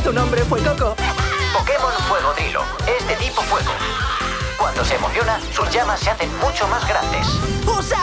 tu nombre, Fuecoco. Pokémon Fuego Drilo. Es de tipo fuego. Cuando se emociona, sus llamas se hacen mucho más grandes. ¡Usa!